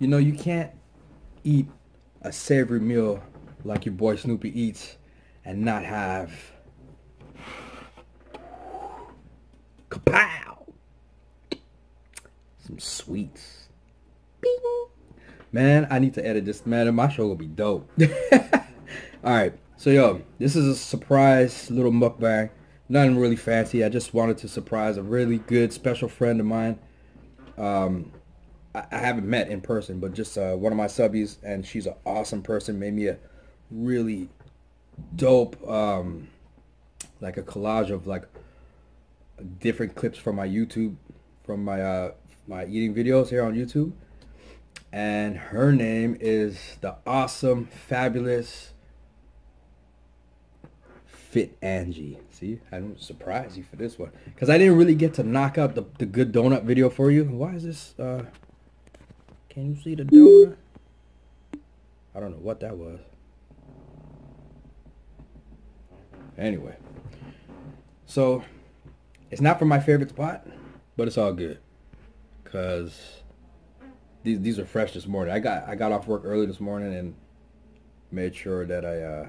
You know, you can't eat a savory meal like your boy Snoopy eats and not have kapow some sweets. Bing. Man, I need to edit this. Man, my show will be dope. All right, so yo, this is a surprise little mukbang. Nothing really fancy. I just wanted to surprise a really good special friend of mine. Um, I, I haven't met in person, but just uh, one of my subbies, and she's an awesome person. Made me a really dope, um, like a collage of like different clips from my YouTube, from my uh, my eating videos here on YouTube. And her name is the awesome, fabulous, fit Angie. See, I'm surprised you for this one because I didn't really get to knock out the, the good donut video for you. Why is this? Uh, can you see the donut? I don't know what that was. Anyway, so it's not from my favorite spot, but it's all good because these these are fresh this morning. I got I got off work early this morning and made sure that I uh,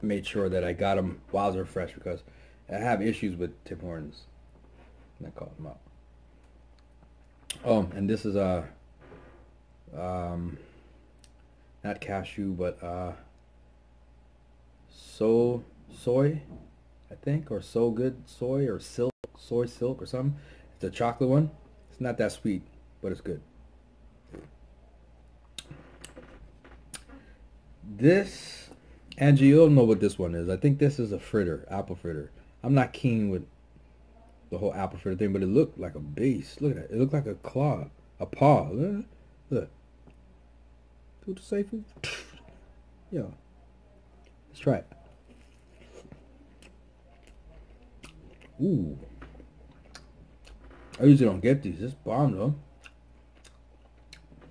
made sure that I got them while they're fresh because I have issues with Tim Hortons. And I called them out. Oh, and this is a uh, um, not cashew, but uh, so soy, I think, or so good soy or silk soy silk or something. It's a chocolate one. It's not that sweet, but it's good. This Angie, you'll know what this one is. I think this is a fritter, apple fritter. I'm not keen with the whole apple fritter thing, but it looked like a beast. Look at that. It looked like a claw, a paw. Look. Look. To say food? Yeah. Let's try it. Ooh. I usually don't get these. It's bomb though.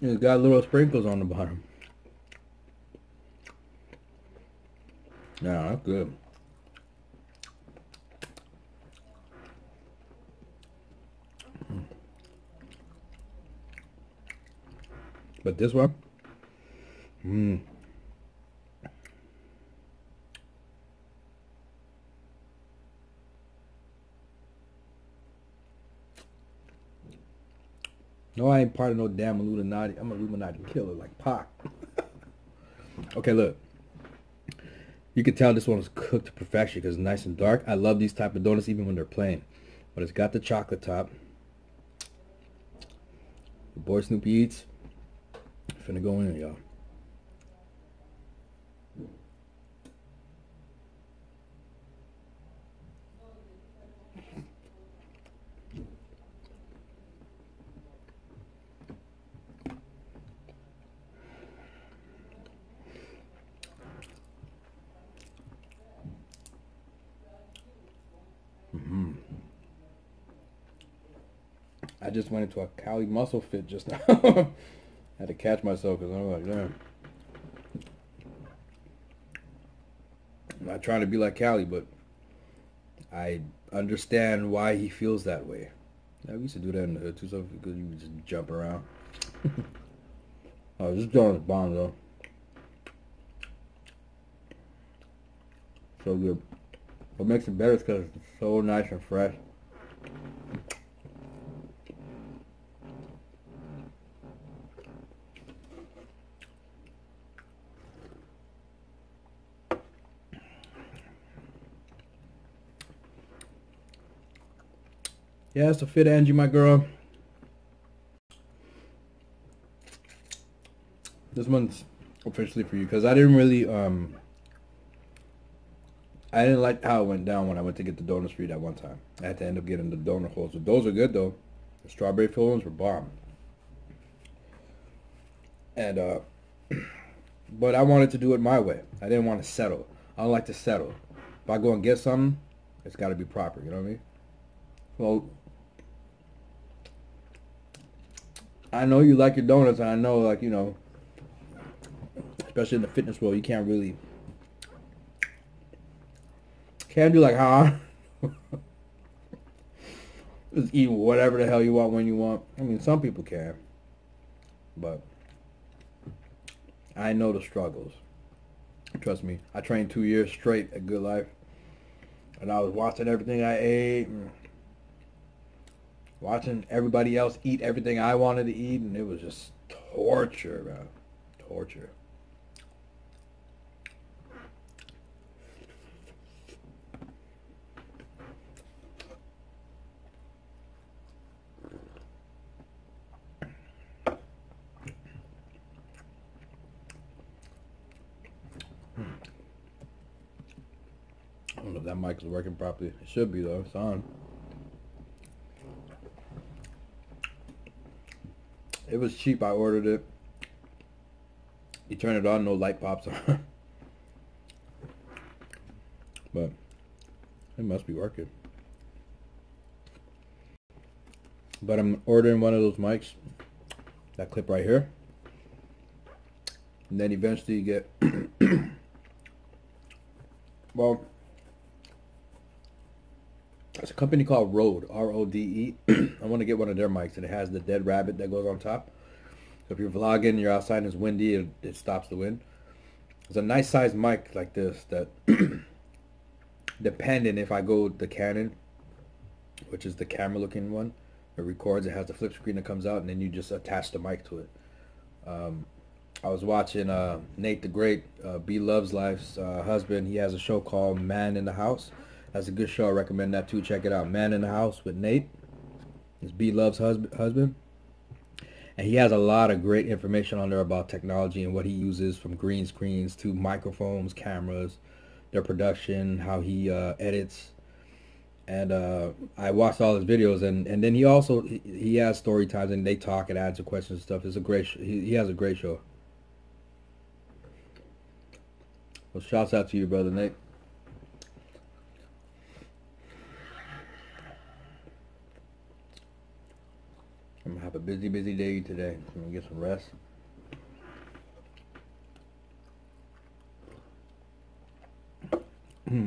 It's got little sprinkles on the bottom. Yeah, that's good. But this one, mmm. No, I ain't part of no damn Illuminati. I'm a Illuminati killer like Pac. okay, look. You can tell this one was cooked to perfection because it's nice and dark. I love these type of donuts even when they're plain. But it's got the chocolate top. The boy Snoopy eats. Finna go in, y'all. Mm-hmm. I just went into a Cali muscle fit just now. I had to catch myself because I'm like, damn. I'm not trying to be like Cali, but I understand why he feels that way. Yeah, we used to do that in the hood too, so because you would just jump around. i oh, this donut's bomb though. So good. What makes it better is because it's so nice and fresh. Yeah, it's a fit Angie, my girl. This one's officially for you because I didn't really um I didn't like how it went down when I went to get the donut street at one time. I had to end up getting the donut holes. But those are good though. The strawberry filled ones were bomb. And uh but I wanted to do it my way. I didn't want to settle. I don't like to settle. If I go and get something, it's got to be proper. You know what I mean? Well, I know you like your donuts, and I know, like you know, especially in the fitness world, you can't really can't do like huh. Just eat whatever the hell you want when you want. I mean, some people can, but I know the struggles. Trust me, I trained two years straight at Good Life, and I was watching everything I ate, and watching everybody else eat everything I wanted to eat, and it was just torture, bro. Torture. I don't know if that mic is working properly. It should be though. It's on. It was cheap. I ordered it. You turn it on, no light pops on. but it must be working. But I'm ordering one of those mics. That clip right here. And then eventually you get well it's a company called Rode, R-O-D-E. I want to get one of their mics, and it has the dead rabbit that goes on top. So if you're vlogging, you're outside and it's windy, it, it stops the wind. It's a nice sized mic like this that, depending if I go the Canon, which is the camera looking one, it records, it has the flip screen that comes out, and then you just attach the mic to it. Um, I was watching uh, Nate the Great, uh, B Loves Life's uh, husband. He has a show called Man in the House that's a good show. I recommend that too. Check it out. Man in the House with Nate. It's B Love's husband. And he has a lot of great information on there about technology and what he uses from green screens to microphones, cameras, their production, how he uh, edits. And uh, I watched all his videos, and, and then he also he has story times, and they talk and answer questions and stuff. It's a great. He, he has a great show. Well, shouts out to you, brother Nate. I'm gonna have a busy, busy day today. I'm gonna get some rest. Hmm.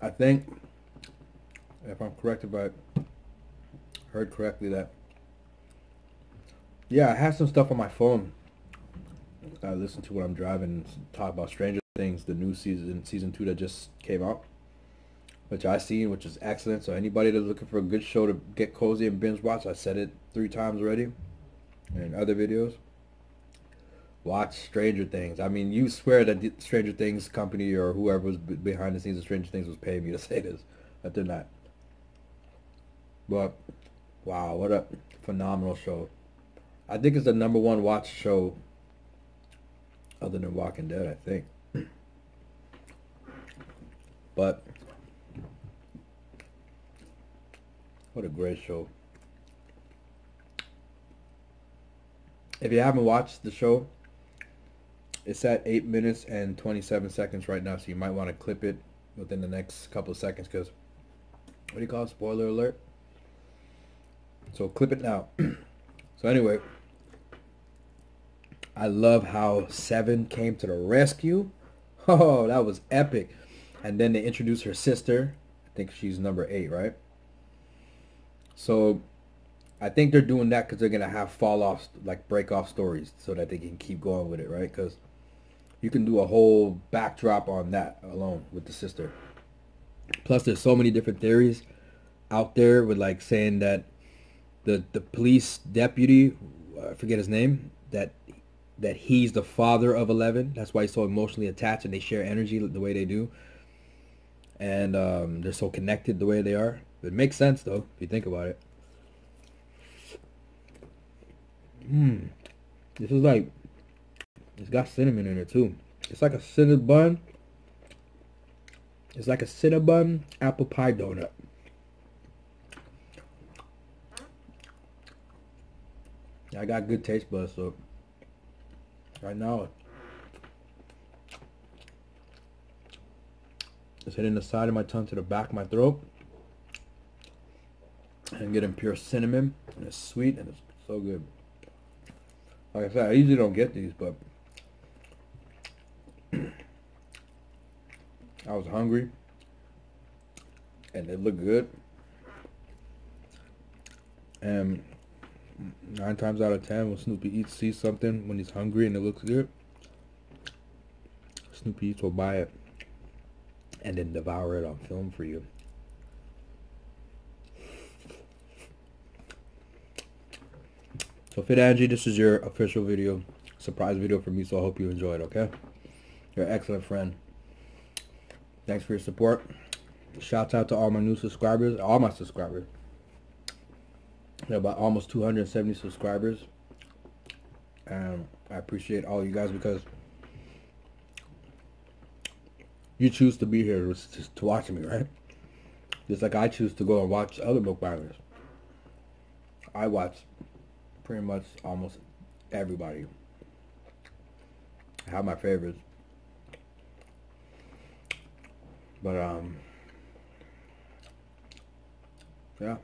I think, if I'm correct, if I heard correctly, that yeah, I have some stuff on my phone. I listen to when I'm driving, talk about Stranger Things, the new season, season two that just came out which I seen, which is excellent. So anybody that's looking for a good show to get cozy and binge watch, I said it three times already in other videos. Watch Stranger Things. I mean, you swear that Stranger Things company or whoever was behind the scenes of Stranger Things was paying me to say this, but they're not. But wow, what a phenomenal show! I think it's the number one watch show other than Walking Dead. I think. But What a great show. If you haven't watched the show, it's at 8 minutes and 27 seconds right now, so you might want to clip it within the next couple of seconds because, what do you call it? Spoiler alert. So clip it now. so anyway, I love how Seven came to the rescue. Oh, that was epic. And then they introduced her sister. I think she's number eight, right? So I think they're doing that because they're gonna have fall off, like break off stories, so that they can keep going with it, right? Because you can do a whole backdrop on that alone with the sister. Plus, there's so many different theories out there with like saying that the the police deputy, I forget his name, that that he's the father of Eleven. That's why he's so emotionally attached, and they share energy the way they do, and um, they're so connected the way they are. It makes sense though, if you think about it. Mmm. This is like, it's got cinnamon in it too. It's like a cinnabon. It's like a cinnamon apple pie donut. I got good taste buds, so right now it's hitting the side of my tongue to the back of my throat and getting pure cinnamon and it's sweet and it's so good like I said I usually don't get these but I was hungry and they look good And nine times out of ten, when Snoopy eats, sees something when he's hungry and it looks good, Snoopy eats will buy it and then devour it on film for you. So Fit Angie, this is your official video, surprise video for me, so I hope you enjoyed, it, okay? You're an excellent friend. Thanks for your support. Shouts out to all my new subscribers, all my subscribers. There about almost 270 subscribers. And I appreciate all you guys because you choose to be here to watch me, right? Just like I choose to go and watch other mukbangers. I watch pretty much almost everybody. I have my favorites. But um yeah.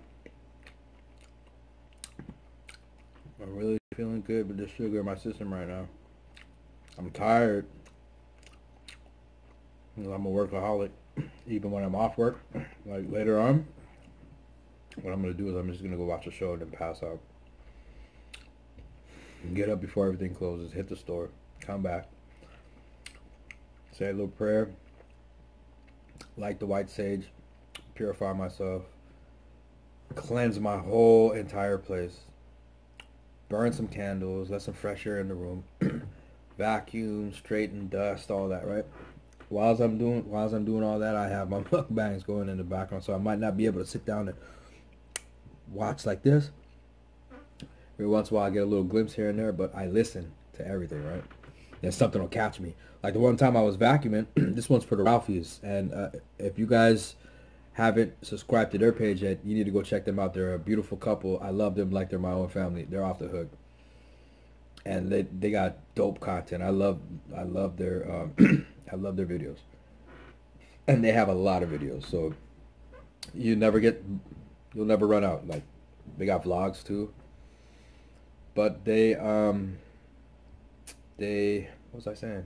I'm really feeling good with the sugar in my system right now. I'm tired. I'm a workaholic. Even when I'm off work, like later on, what I'm going to do is I'm just going to go watch a show and then pass out. Get up before everything closes, hit the store, come back, say a little prayer, light the white sage, purify myself, cleanse my whole entire place, burn some candles, let some fresh air in the room, vacuum, straighten, dust, all that, right? While I'm doing while I'm doing all that, I have my mukbangs going in the background, so I might not be able to sit down and watch like this. Every once in a while, I get a little glimpse here and there, but I listen to everything, right? And something will catch me. Like the one time I was vacuuming, this one's for the Ralphies, and uh, if you guys haven't subscribed to their page yet, you need to go check them out. They're a beautiful couple. I love them like they're my own family. They're off the hook, and they they got dope content. I love I love their um, I love their videos, and they have a lot of videos. So you never get you'll never run out. Like they got vlogs too, but they um they what was I saying?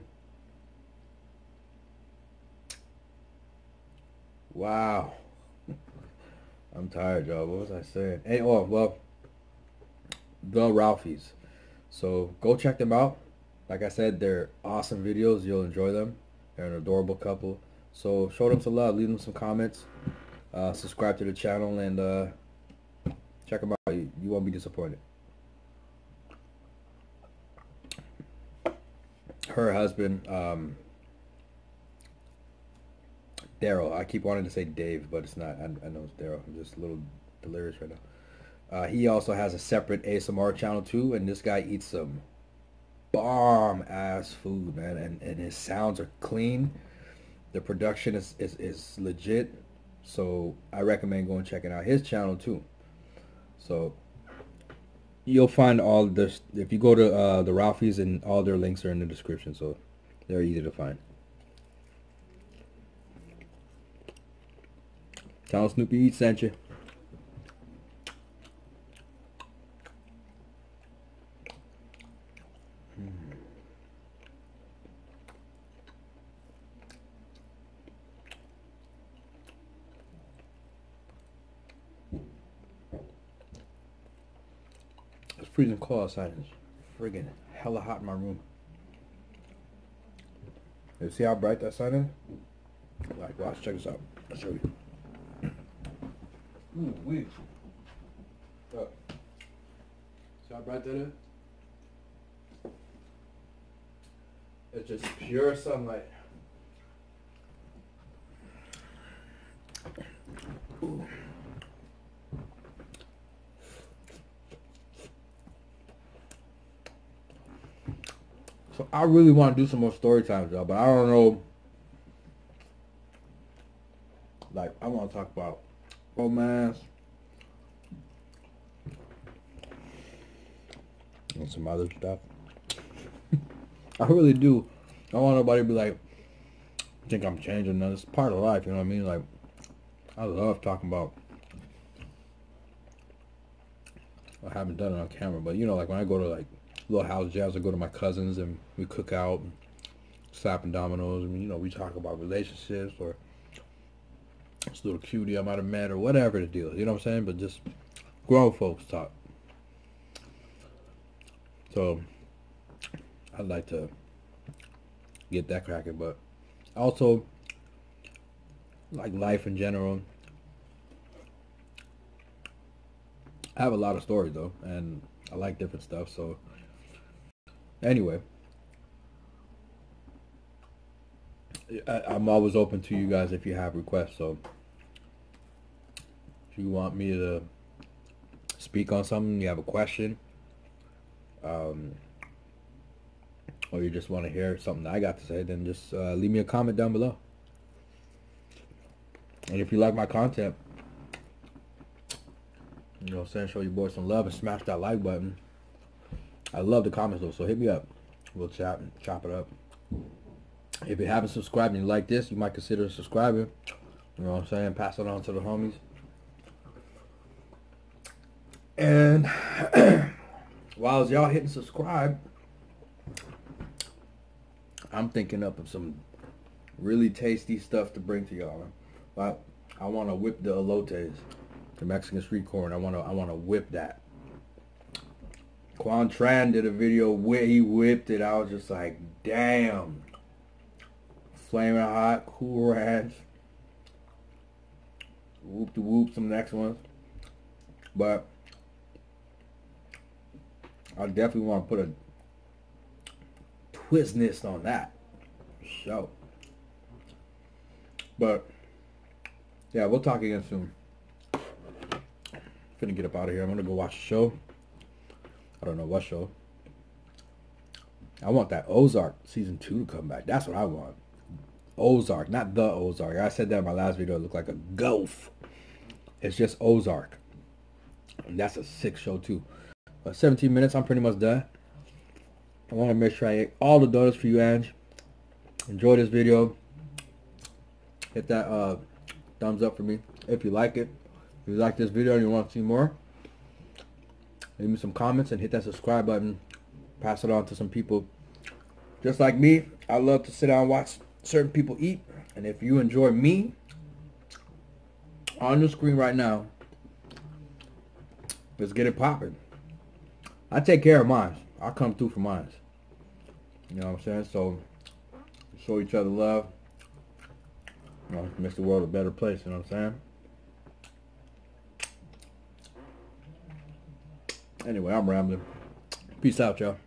Wow. I'm tired, y'all. What was I saying? Hey, oh, well, the Ralphies. So go check them out. Like I said, they're awesome videos. You'll enjoy them. They're an adorable couple. So show them some love. Leave them some comments. Uh, subscribe to the channel and uh, check them out. You, you won't be disappointed. Her husband, um, Daryl. I keep wanting to say Dave, but it's not. I, I know it's Daryl. I'm just a little delirious right now. Uh, he also has a separate ASMR channel too, and this guy eats some bomb ass food, man, and, and his sounds are clean. The production is, is, is legit. So I recommend going checking out his channel too. So you'll find all this if you go to uh, the Ralphie's and all their links are in the description. So they're easy to find. Tell Snoopy sent you. Cold outside. It's friggin' hella hot in my room. You see how bright that sun is? Like, watch, check this out. I'll show you. Ooh, wait. Look. See how bright that is? It's just pure sunlight. I really want to do some more story times, y'all, but I don't know. Like, I want to talk about romance, and some other stuff. I really do. I don't want nobody to be like, think I'm changing. No, it's part of life, you know what I mean? Like, I love talking about. I haven't done it on camera, but you know, like when I go to like little house jams, I go to my cousins and we cook out, and slapping dominoes, and you know, we talk about relationships or this little cutie I might have met or whatever the deal. You know what I'm saying? But just grown folks talk. So I'd like to get that cracking, but also like life in general. I have a lot of stories though, and I like different stuff. So anyway, I, I'm always open to you guys if you have requests. So if you want me to speak on something, you have a question, um, or you just want to hear something I got to say, then just uh, leave me a comment down below. And if you like my content, you know send show your boys some love and smash that like button. I love the comments though, so hit me up. We'll chat and chop it up. If you haven't subscribed and you like this, you might consider subscribing. You know what I'm saying? Pass it on to the homies. And while y'all hitting subscribe, I'm thinking up of some really tasty stuff to bring to y'all. But I want to whip the elotes, the Mexican street corn. I want to I want to whip that. Quan Tran did a video where he whipped it. I was just like, damn. Flaming hot, cool ranch. Whoop the whoop, some next ones. But I definitely want to put a twistness on that. Show. But yeah, we'll talk again soon. Finna get up out of here. I'm gonna go watch a show. I don't know what show. I want that Ozark season two to come back. That's what I want. Ozark, not the Ozark. I said that in my last video. It looked like a gulf. It's just Ozark. And that's a sick show too. But 17 minutes, I'm pretty much done. I want to make sure I ate all the donuts for you, Ange. Enjoy this video. Hit that uh, thumbs up for me if you like it. If you like this video and you want to see more, leave me some comments and hit that subscribe button. Pass it on to some people just like me. I love to sit down and watch certain people eat. And if you enjoy me on the screen right now, let's get it popping. I take care of mine. I come through for mine. You know what I'm saying? So show each other love. You know, makes the world a better place, you know what I'm saying? Anyway, I'm rambling. Peace out, y'all.